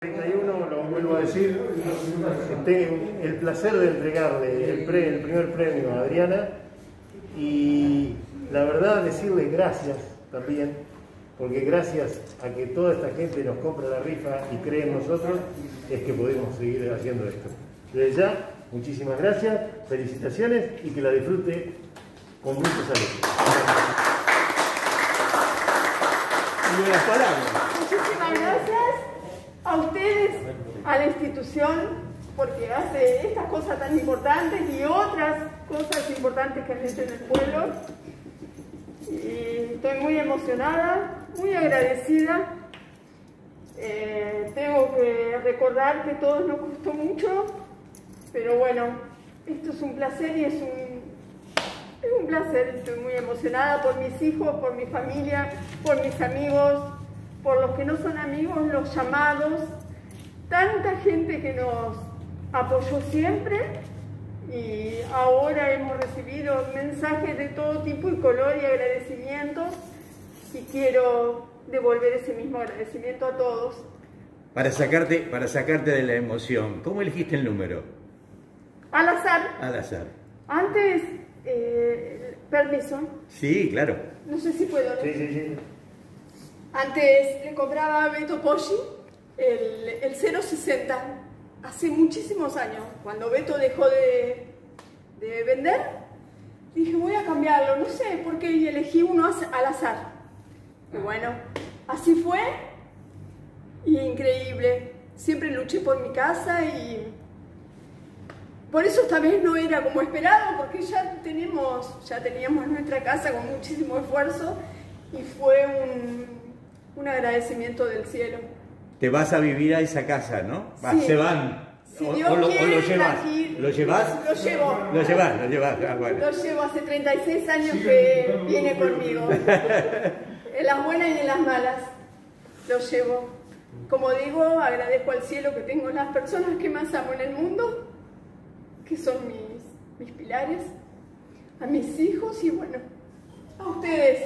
31, lo vuelvo a decir, tengo el placer de entregarle el, pre- el primer premio a Adriana y la verdad decirle gracias también, porque gracias a que toda esta gente nos compra la rifa y cree en nosotros, es que podemos seguir haciendo esto. Desde ya, muchísimas gracias, felicitaciones y que la disfrute con mucha salud. Y unas palabras. Muchísimas gracias a la institución, porque hace estas cosas tan importantes y otras cosas importantes que han en el pueblo. Y estoy muy emocionada, muy agradecida. Eh, tengo que recordar que todo nos costó mucho, pero bueno, esto es un placer y es un, es un placer, estoy muy emocionada por mis hijos, por mi familia, por mis amigos, por los que no son amigos, los llamados, tanta gente que nos apoyó siempre y ahora hemos recibido mensajes de todo tipo y color y agradecimientos y quiero devolver ese mismo agradecimiento a todos. Para sacarte, para sacarte de la emoción, ¿cómo elegiste el número? Al azar, Al azar. antes, eh, permiso, Sí, claro. no sé si puedo. ¿no? Sí, sí, sí. Antes le compraba a Beto Poggi el, el 060, hace muchísimos años, cuando Beto dejó de, de vender, dije voy a cambiarlo, no sé por qué, y elegí uno al azar. Y bueno, así fue, y increíble. Siempre luché por mi casa y por eso esta vez no era como esperado, porque ya tenemos, ya teníamos nuestra casa con muchísimo esfuerzo y fue un, un agradecimiento del cielo. Te vas a vivir a esa casa, ¿no? Va, Sí. Se van. Si o, Dios o lo, o lo llevas. tranquilo. ¿Lo llevas? Lo llevo. Lo llevas, lo llevas. Ah, bueno. Lo llevo hace 36 años que viene conmigo. En las buenas y en las malas. Lo llevo. Como digo, agradezco al cielo que tengo las personas que más amo en el mundo, que son mis, mis pilares, a mis hijos y bueno, a ustedes.